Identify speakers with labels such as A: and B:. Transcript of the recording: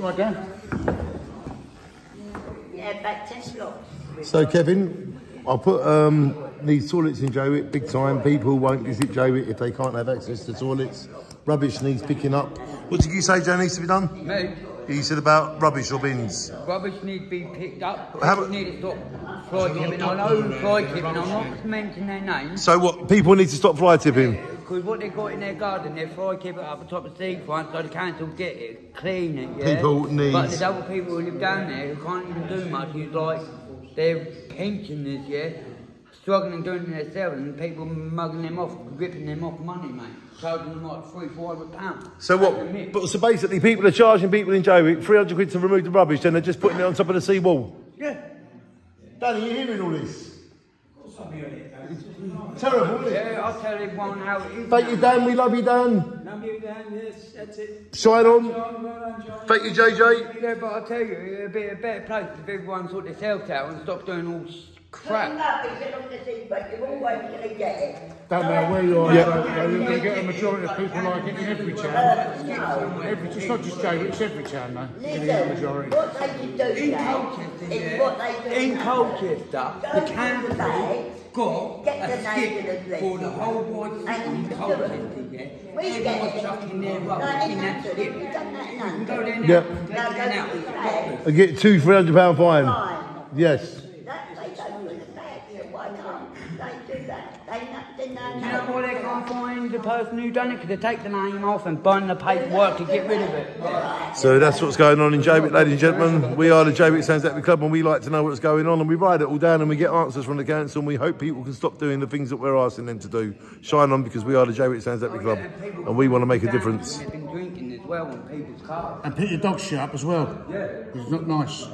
A: Right, Dan?
B: Yeah, back 10 slots.
C: So, Kevin, I'll put um, these toilets in Jaywick big time. People won't visit Jaywick if they can't have access to toilets. Rubbish needs picking up. What did you say, Joe, needs to be done?
D: Me,
C: You said about rubbish or bins.
D: rubbish needs to be picked up.
C: How
D: People
C: about-
D: need to stop fly tipping. I know fly tipping. I'm not mentioning their names.
C: So, what? People need to stop fly tipping.
D: Because what they got in their garden, they fly keep it up the top of the seafront so the council get it, clean it, yeah?
C: People need-
D: But there's other people who live down there who can't even do much, who's like, they're pensioners, yeah? Struggling doing it themselves and people mugging them off, ripping them off money, mate. Charging them like three, four hundred pounds.
C: So what? But so basically, people are charging people in Jaywick 300 quid to remove the rubbish, then they're just putting it on top of the sea wall.
D: Yeah.
C: Danny, you hearing all this? Terrible, isn't it?
D: Yeah, I'll tell everyone how it is.
C: Thank you, Dan. We love you, Dan.
E: Love you, Dan. Yes, that's it.
C: Shine on.
E: John, well done, John.
C: Thank you, JJ.
D: Yeah, but I'll tell you, it'd be a better place if everyone sort themselves out and stop doing all s- crap.
B: Rubbish along the seafront, you're always going to get it.
A: Don't matter where you are,
C: Yeah.
A: so, so you're going to get a majority of people like it in every town. Uh, every, it's not just Joe, it's every town, though. You're going to get a
B: Listen,
A: majority.
B: what they should do
D: In Colchester, yeah,
B: what they do
D: in. Colchester, the
B: to
D: council got a
B: name
D: skip for the whole wide city
B: And
D: in
B: do it.
D: Colchester, yeah?
B: We get
D: Everyone's
B: it.
D: chucking their
B: No,
D: rubbish
B: in
D: in that
B: Hampton,
D: skip.
B: we've done that in
D: You can go
B: Hampton.
D: there now,
C: Yeah.
D: take
B: Now
D: it
B: go
D: out,
B: to
D: it's
B: the
D: rubbish.
B: bags.
C: I get two, three hundred pound fine.
B: Fine.
C: Yes.
B: That they don't put the why can't they do that? They not, they not
D: Do you know why they can't find the person who done it? Because they take the name off and burn the paperwork to get rid of it.
C: So that's what's going on in Jaywick, ladies and gentlemen. We are the Jaywick Sands Happy Club and we like to know what's going on and we write it all down and we get answers from the council and we hope people can stop doing the things that we're asking them to do. Shine on because we are the Jaywick Sands Happy Club and we want to make a difference.
D: They've been drinking as well on people's cars.
A: And put your dog shit up as well. Yeah. It's not nice.